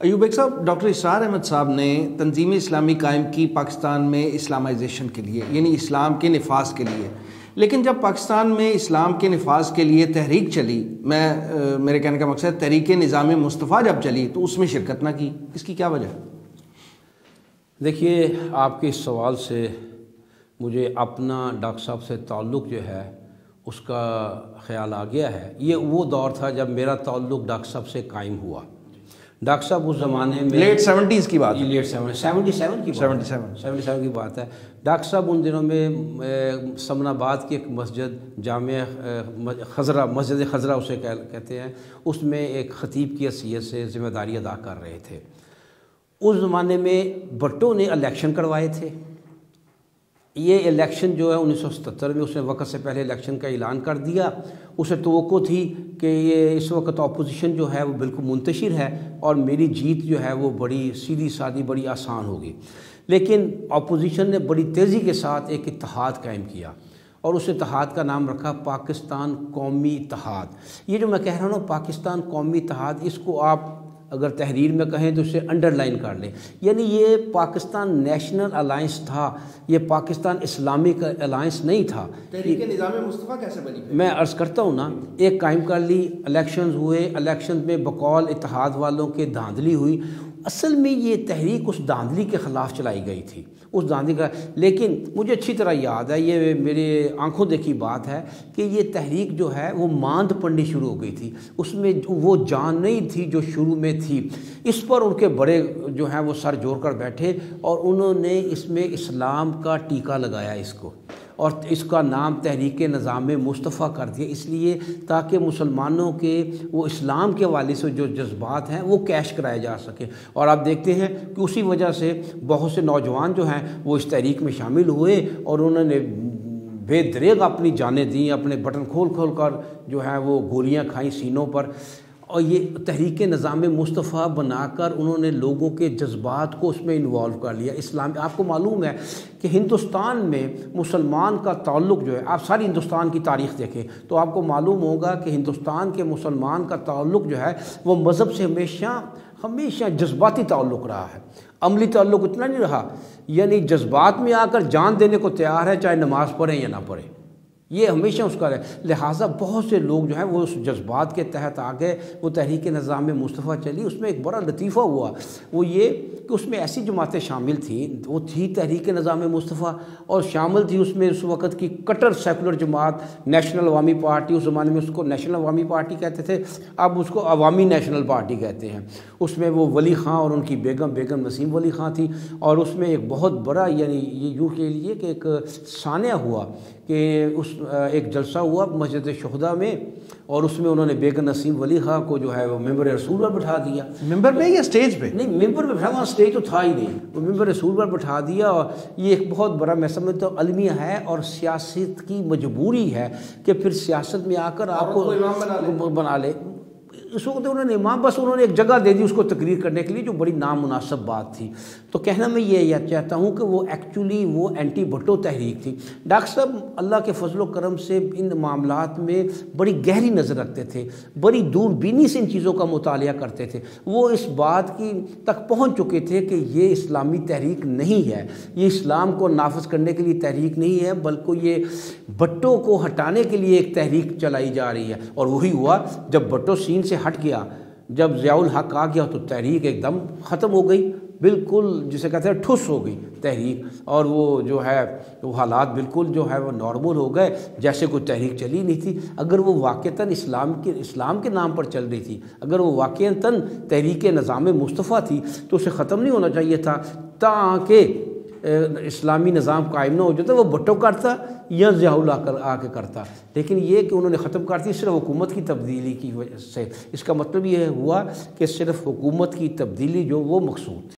अयूब एक साहब डॉक्टर इसरार अहमद साहब ने तंजीम इस्लामी कायम की पाकिस्तान में इस्लामाइजेशन के लिए यानी इस्लाम के नफाज के लिए। लेकिन जब पाकिस्तान में इस्लाम के नफाज के लिए तहरीक चली मैं आ, मेरे कहने का मकसद तहरीक निज़ाम मुस्तफ़ा जब चली तो उसमें शिरकत ना की। इसकी क्या वजह? देखिए आपके इस सवाल से मुझे अपना डॉक्टर साहब से ताल्लुक़ जो है उसका ख्याल आ गया है। ये वो दौर था जब मेरा ताल्लुक़ डॉक्टर साहब से कायम हुआ। डॉक्टर साहब उस ज़माने में लेट सेवेंटीज़ की बात लेट सेवन सेवेंटी सेवन की सेवेंटी सेवन सेवेंटी सेवन की बात है। डॉक्टर साहब उन दिनों में समनाबाद की एक मस्जिद जाम खजरा मस्जिद खजरा उसे कह, कहते हैं उसमें एक ख़तीब की हैसीत से ज़िम्मेदारी अदा कर रहे थे। उस ज़माने में भट्टो ने इलेक्शन करवाए थे। ये इलेक्शन जो है 1977 में उसने वक्त से पहले इलेक्शन का ऐलान कर दिया। उसे तो थी कि ये इस वक्त अपोजिशन जो है वो बिल्कुल मुंतशिर है और मेरी जीत जो है वो बड़ी, सीधी सादी, बड़ी आसान होगी। लेकिन अपोजिशन ने बड़ी तेज़ी के साथ एक इतिहाद कायम किया और उस इतिहाद का नाम रखा पाकिस्तान कौमी इतिहाद ये जो मैं कह रहा हूँ पाकिस्तान कौमी इतिहाद इसको आप अगर तहरीर में कहें तो उसे अंडरलाइन कर लें। यानी ये पाकिस्तान नेशनल अलाइंस था ये पाकिस्तान इस्लामिक अलाइंस नहीं था। निज़ाम मुस्तफ़ा कैसे बनी मैं अर्ज़ करता हूँ ना एक कायम कर ली इलेक्शंस हुए इलेक्शन में बकौल इतिहाद वालों के धांधली हुई असल में ये तहरीक उस धांधली के ख़िलाफ़ चलाई गई थी, उस धांधली का लेकिन मुझे अच्छी तरह याद है, ये मेरे आँखों देखी बात है कि ये तहरीक जो है, वो मांद पड़नी शुरू हो गई थी। उसमें वो जान नहीं थी जो शुरू में थी। इस पर उनके बड़े जो हैं, वो सर जोड़ कर बैठे और उन्होंने इसमें इस्लाम का टीका लगाया इसको। और इसका नाम तहरीक निज़ाम मुस्तफ़ा कर दिया। इसलिए ताकि मुसलमानों के, वो इस्लाम के वाले से जो जज्बात हैं, वो कैश कराए जा सके। और आप देखते हैं कि उसी वजह से बहुत से नौजवान जो हैं, वो इस तहरीक में शामिल हुए और उन्होंने बेदरेग अपनी जानें दी, अपने बटन खोल खोल कर जो है, वो गोलियाँ खाई सीनों पर। और ये तहरीक निज़ाम मुस्तफ़ा बनाकर उन्होंने लोगों के जज्बात को उसमें इन्वॉल्व कर लिया। इस्लाम, आपको मालूम है कि हिंदुस्तान में मुसलमान का ताल्लुक़ जो है, आप सारी हिंदुस्तान की तारीख़ देखें तो आपको मालूम होगा कि हिंदुस्तान के मुसलमान का ताल्लुक़ जो है, वो मज़हब से हमेशा हमेशा जज्बाती ताल्लुक़ रहा है। अमली ताल्लुक़ इतना नहीं रहा, यानी जज्बात में आकर जान देने को तैयार है, चाहे नमाज़ पढ़ें या ना पढ़ें। ये हमेशा उसका है लिहाजा बहुत से लोग जो हैं, वो उस जज्बात के तहत आ गए वो तहरीक निज़ाम मुस्तफ़ा चली, उसमें एक बड़ा लतीफ़ा हुआ। वो ये कि उसमें ऐसी जमातें शामिल थी, वो थी तहरीक निज़ाम मुस्तफ़ा और शामिल थी उसमें उस वक़्त की कटर सेकुलर जमात, नेशनल अवामी पार्टी, उस ज़माने में उसको नेशनल अवामी पार्टी कहते थे, अब उसको अवामी नेशनल पार्टी कहते हैं। उसमें वो वली ख़ां और उनकी बेगम बेगम नसीम वली ख़ां थी और उसमें एक बहुत बड़ा, यानी ये यूँ के लिए कि एक सानिया हुआ। कि उस एक जलसा हुआ मस्जिद शहदा में और उसमें उन्होंने बेगन नसीम वली खां को जो है वो मेंबर रसूल पर बैठा दिया। मेंबर पे या स्टेज पे? नहीं मेंबर पे बैठा वहाँ स्टेज तो था ही नहीं। वो मेंबर रसूल पर बैठा दिया और ये एक बहुत बड़ा मैं समझता हूँ अलमिया है और सियासत की मजबूरी है कि फिर सियासत में आकर आपको बना ले। इस वक्त उन्होंने इमाम बस उन्होंने एक जगह दे दी उसको तकरीर करने के लिए, जो बड़ी नामनासब बात थी। तो कहना मैं ये चाहता हूँ कि वो एक्चुअली वो एंटी भट्टो तहरीक थी। डॉक्टर साहब, अल्लाह के फजल करम से इन मामला में बड़ी गहरी नज़र रखते थे, बड़ी दूरबीनी से इन चीज़ों का मुताल करते थे। वो इस बात की तक पहुँच चुके थे कि ये इस्लामी तहरीक नहीं है। ये इस्लाम को नाफज करने के लिए तहरीक नहीं है, बल्कि ये भट्टो को हटाने के लिए एक तहरीक चलाई जा रही है। और वही हुआ जब भट्टो सीन से हट गया। जब ज़ियाउल हक आ गया तो तहरीक एकदम ख़त्म हो गई। बिल्कुल जिसे कहते हैं ठुस हो गई तहरीक। और वो जो है, वो हालात बिल्कुल जो है, वो नॉर्मल हो गए, जैसे कोई तहरीक चली नहीं थी। अगर वो वाक़ता इस्लाम के इस्लाम के नाम पर चल रही थी, अगर वो वाक़ता तहरीक निज़ाम मुस्तफ़ा थी तो उसे ख़त्म नहीं होना चाहिए था। ताकि इस्लामी निज़ाम कायम ना हो जाता, वो भुट्टो करता या ज़ियाउल कर आके करता। लेकिन ये कि उन्होंने ख़त्म कर दी, सिर्फ़ हुकूमत की तब्दीली की वजह से। इसका मतलब ये हुआ कि सिर्फ़ हुकूमत की तब्दीली जो वो मकसूद